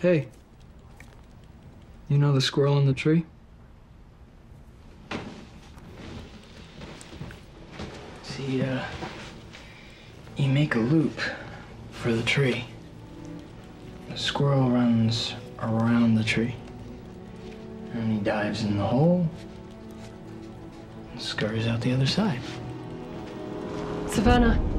Hey. You know the squirrel in the tree? See, uh, you make a loop for the tree. The squirrel runs around the tree. And he dives in the hole and scurries out the other side. Savannah.